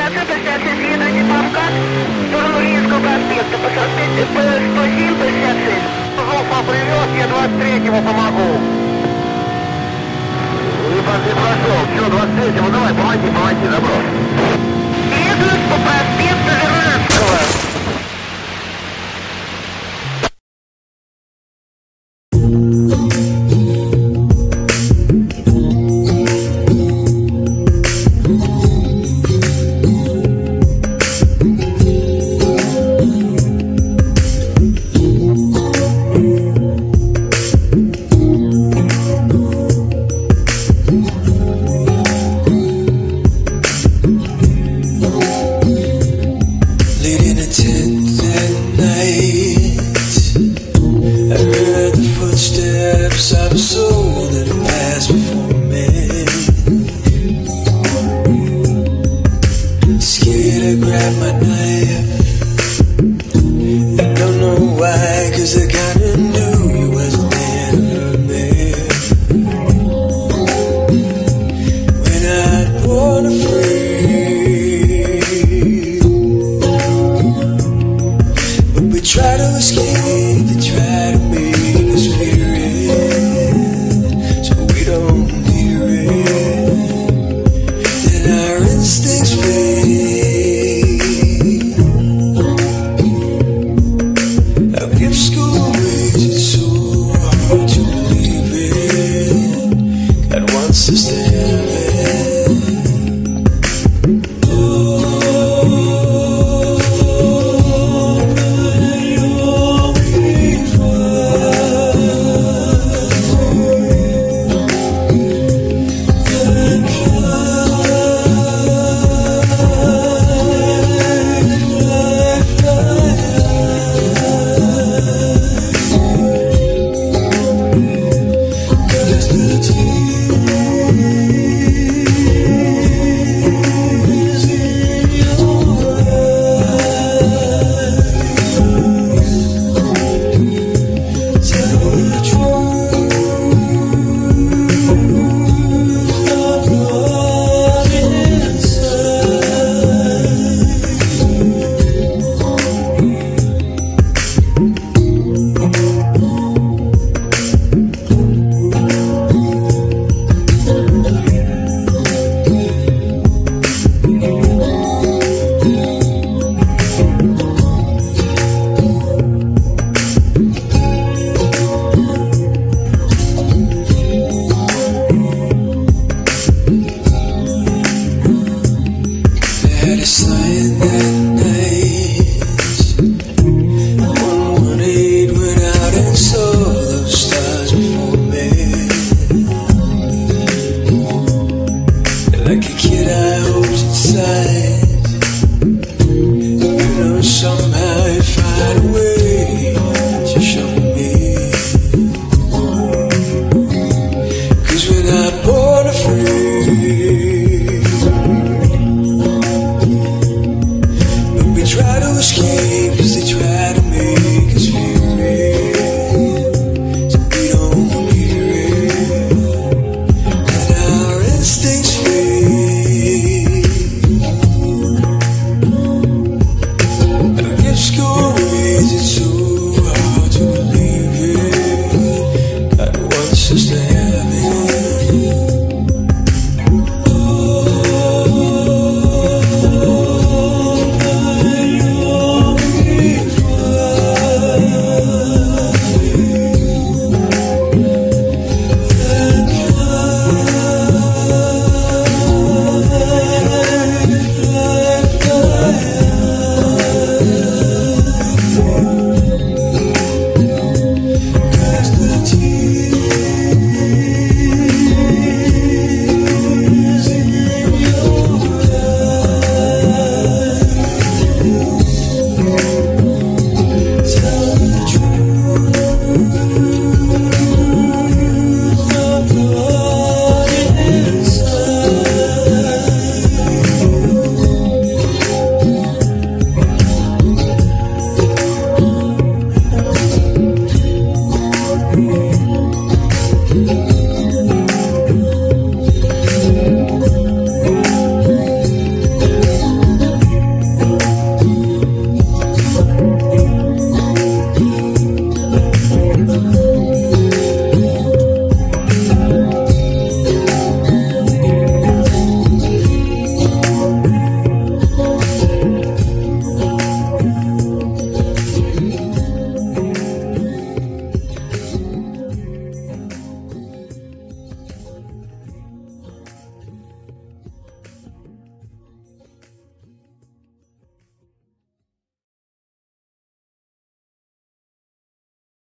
шоссе по шоссе с едой Павказ, в сторону Римского проспекта, по шоссе по 107, по привез, я 23-му помогу. Не, не прошел, все, 23-му, давай, помоги, помоги, добро. Следует по проспекту, Sabe, sou